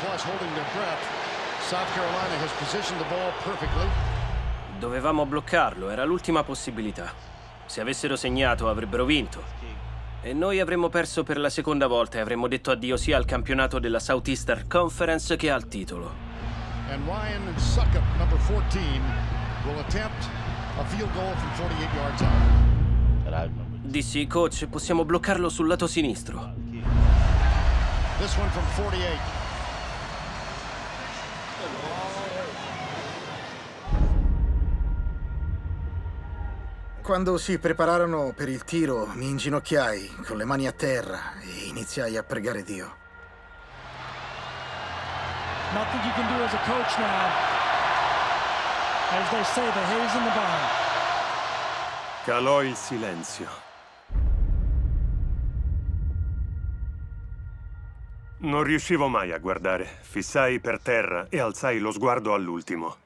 plus holding their breath. South Carolina has positioned the ball perfectly. Dovevamo bloccarlo, era l'ultima possibilità. Se avessero segnato avrebbero vinto. E noi avremmo perso per la seconda volta e avremmo detto addio sia al campionato della Southeastern Conference che al titolo. And Ryan Suckup, number 14, will attempt a field goal from 48 yards out. Dissi, coach, possiamo bloccarlo sul lato sinistro. This one from 48. Quando si prepararono per il tiro, mi inginocchiai con le mani a terra e iniziai a pregare Dio. Nothing you can do as a coach now. As they say, the hay's in the barn. Calò il silenzio. Non riuscivo mai a guardare. Fissai per terra e alzai lo sguardo all'ultimo.